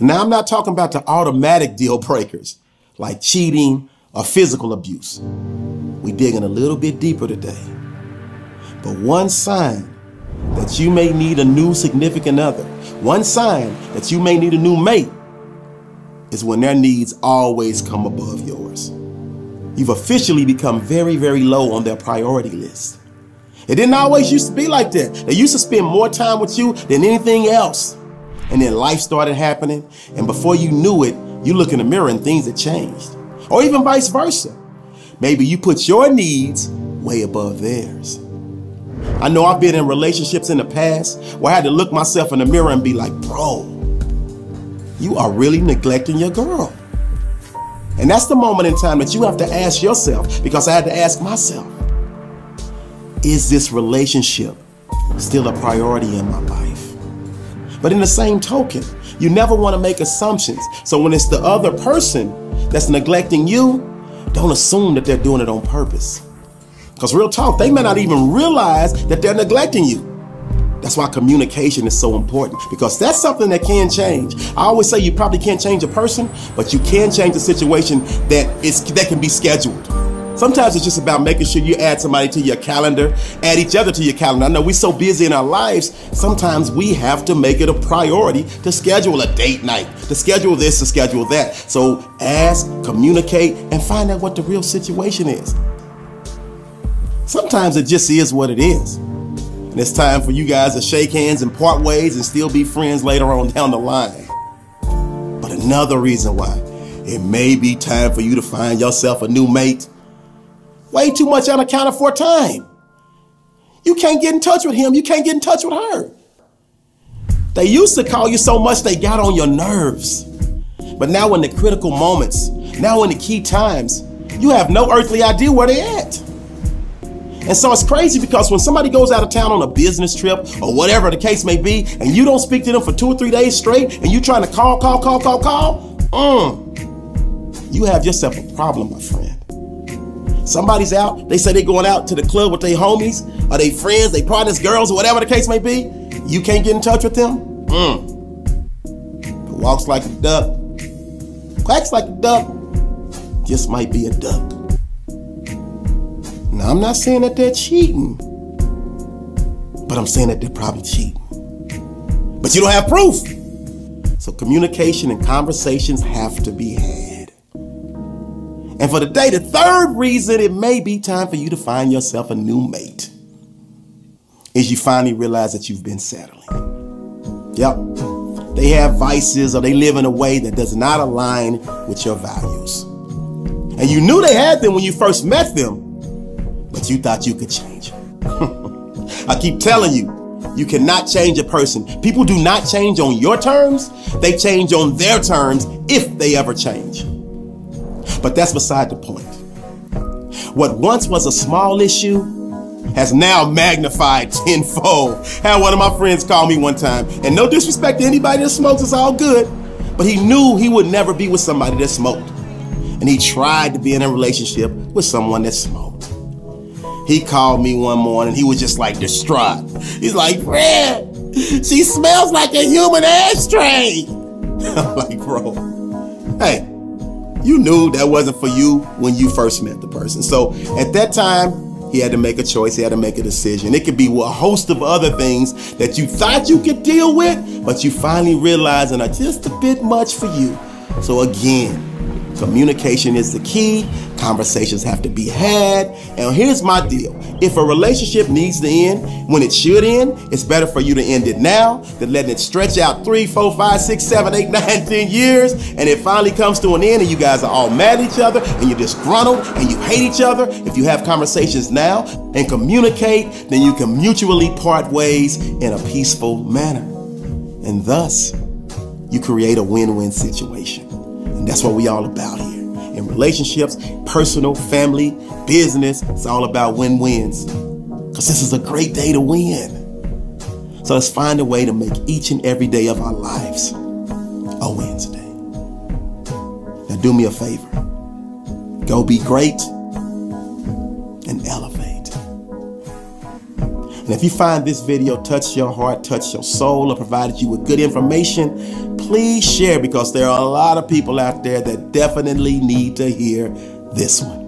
Now, I'm not talking about the automatic deal breakers like cheating or physical abuse. We're digging a little bit deeper today. But one sign that you may need a new significant other, one sign that you may need a new mate, is when their needs always come above yours. You've officially become very, very low on their priority list. It didn't always used to be like that. They used to spend more time with you than anything else. And then life started happening. And before you knew it, you look in the mirror and things had changed. Or even vice versa. Maybe you put your needs way above theirs. I know I've been in relationships in the past where I had to look myself in the mirror and be like, bro, you are really neglecting your girl. And that's the moment in time that you have to ask yourself, because I had to ask myself, is this relationship still a priority in my life? But in the same token, you never want to make assumptions. So when it's the other person that's neglecting you, don't assume that they're doing it on purpose. Because real talk, they may not even realize that they're neglecting you. That's why communication is so important because that's something that can change. I always say you probably can't change a person, but you can change a situation that is that can be scheduled. Sometimes it's just about making sure you add somebody to your calendar, add each other to your calendar. I know we're so busy in our lives, sometimes we have to make it a priority to schedule a date night, to schedule this, to schedule that. So ask, communicate, and find out what the real situation is. Sometimes it just is what it is. And it's time for you guys to shake hands and part ways and still be friends later on down the line. But another reason why it may be time for you to find yourself a new mate way too much unaccounted for time. You can't get in touch with him. You can't get in touch with her. They used to call you so much they got on your nerves. But now in the critical moments, now in the key times, you have no earthly idea where they're at. And so it's crazy because when somebody goes out of town on a business trip or whatever the case may be, and you don't speak to them for two or three days straight, and you're trying to call, call, call, call, call, mm, you have yourself a problem, my friend. Somebody's out, they say they're going out to the club with their homies, or they friends, they partners, girls, or whatever the case may be. You can't get in touch with them? Mm. Walks like a duck, quacks like a duck, just might be a duck. Now, I'm not saying that they're cheating, but I'm saying that they're probably cheating. But you don't have proof. So communication and conversations have to be had. And for today, the third reason it may be time for you to find yourself a new mate is you finally realize that you've been settling. Yep. They have vices or they live in a way that does not align with your values. And you knew they had them when you first met them, but you thought you could change them. I keep telling you, you cannot change a person. People do not change on your terms, they change on their terms if they ever change. But that's beside the point. What once was a small issue has now magnified tenfold. Had one of my friends call me one time, and no disrespect to anybody that smokes, it's all good. But he knew he would never be with somebody that smoked. And he tried to be in a relationship with someone that smoked. He called me one morning, he was just like distraught. He's like, Fred, she smells like a human ashtray. I'm like, bro, hey, you knew that wasn't for you when you first met the person. So at that time, he had to make a choice. He had to make a decision. It could be a host of other things that you thought you could deal with, but you finally realizing are just a bit much for you. So again, Communication is the key. Conversations have to be had. And here's my deal. If a relationship needs to end when it should end, it's better for you to end it now than letting it stretch out three, four, five, six, seven, eight, nine, ten years. And it finally comes to an end and you guys are all mad at each other and you're disgruntled and you hate each other. If you have conversations now and communicate, then you can mutually part ways in a peaceful manner. And thus, you create a win-win situation. And that's what we all about here. In relationships, personal, family, business, it's all about win-wins. Because this is a great day to win. So let's find a way to make each and every day of our lives a WINSday. Now do me a favor. Go be great and elevate. And if you find this video touched your heart, touched your soul, or provided you with good information, please share because there are a lot of people out there that definitely need to hear this one.